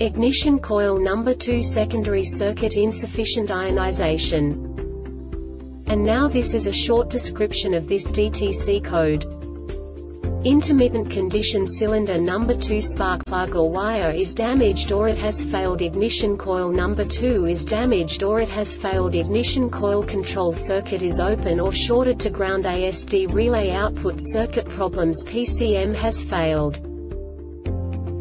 Ignition coil number 2 secondary circuit insufficient ionization. And now this is a short description of this DTC code. Intermittent condition cylinder number 2 spark plug or wire is damaged or it has failed ignition coil number 2 is damaged or it has failed ignition coil control circuit is open or shorted to ground ASD relay output circuit problems PCM has failed.